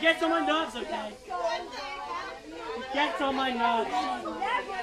It gets on my nerves, okay? It gets on my nerves.